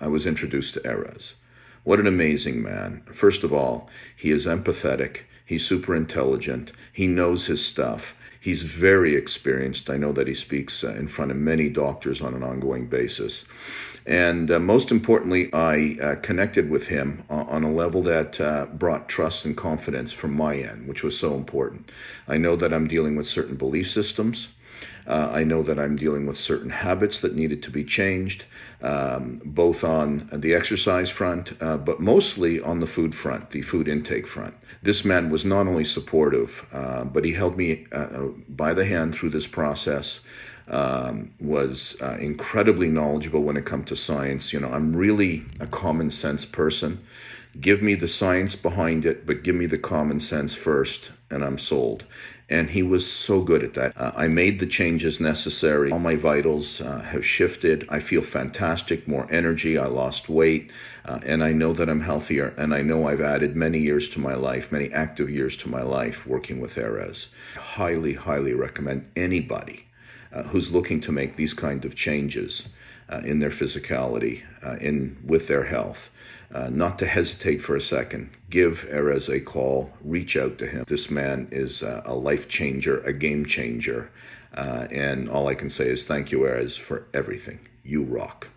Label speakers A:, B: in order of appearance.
A: I was introduced to Erez. What an amazing man. First of all, he is empathetic. He's super intelligent. He knows his stuff. He's very experienced. I know that he speaks uh, in front of many doctors on an ongoing basis. And uh, most importantly, I uh, connected with him on a level that uh, brought trust and confidence from my end, which was so important. I know that I'm dealing with certain belief systems. Uh, I know that I'm dealing with certain habits that needed to be changed, um, both on the exercise front, uh, but mostly on the food front, the food intake front. This man was not only supportive, uh, but he held me uh, by the hand through this process. Um, was uh, incredibly knowledgeable when it comes to science. You know, I'm really a common sense person. Give me the science behind it, but give me the common sense first, and I'm sold. And he was so good at that. Uh, I made the changes necessary. All my vitals uh, have shifted. I feel fantastic, more energy. I lost weight, uh, and I know that I'm healthier. And I know I've added many years to my life, many active years to my life working with Erez. Highly, highly recommend anybody uh, who's looking to make these kind of changes uh, in their physicality, uh, in with their health. Uh, not to hesitate for a second. Give Erez a call. Reach out to him. This man is uh, a life changer, a game changer. And all I can say is thank you, Erez, for everything. You rock.